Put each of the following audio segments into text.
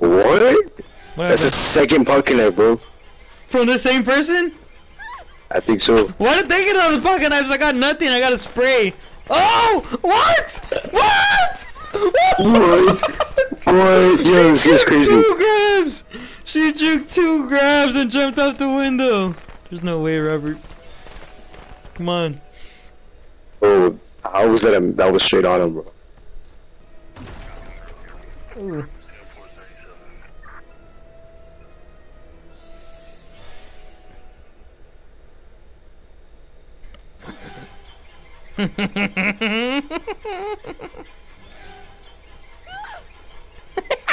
What? What That's the second knife, bro. From the same person? I think so. Why did they get all the pocket knives? I got nothing. I got a spray. Oh! What? What? What? What? Yo, this is crazy. Two grabs. She juked two grabs and jumped out the window. There's no way, Robert. Come on. Oh, how was that? That was straight on him, bro. Ooh.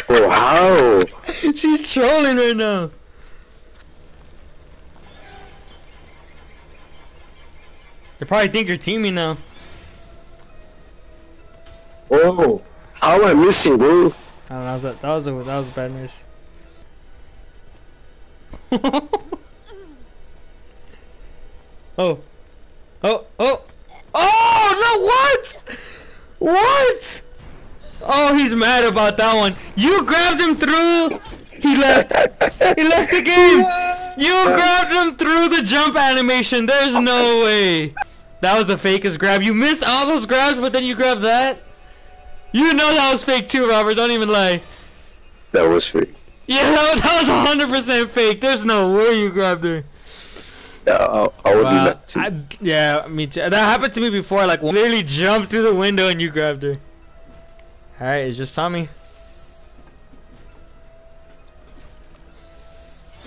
Oh, how? She's trolling right now. They probably think you're teaming now. Oh, how am I missing, bro? I don't know, that was that was a, that was a bad miss. oh. Oh, oh. Oh, no, what? What? Oh, he's mad about that one. You grabbed him through. He left. He left the game. You grabbed him through the jump animation. There's no way. That was the fakest grab. You missed all those grabs, but then you grabbed that. You know that was fake too, Robert. Don't even lie. That was fake. Yeah, that, that was 100% fake. There's no way you grabbed her. Yeah, too. I, yeah, me too. That happened to me before. Like, literally jumped through the window and you grabbed her. Alright, it's just Tommy.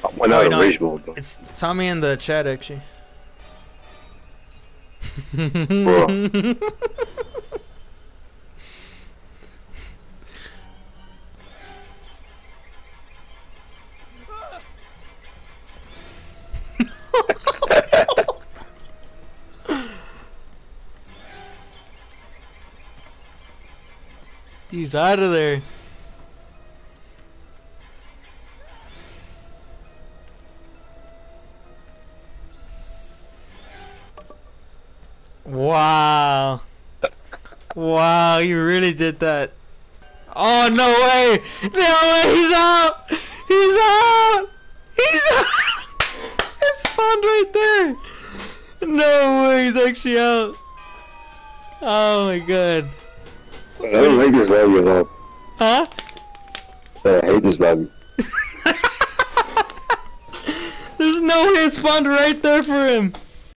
I went out Oh, of no. rage mode. It's Tommy in the chat, actually. Bro. He's out of there. Wow. Wow, you really did that. Oh, no way! No way, he's out! He's out! He's out! It spawned right there! No way, he's actually out. Oh my god. I don't like this lobby at all. Huh? I hate this lobby. There's no way it spawned right there for him.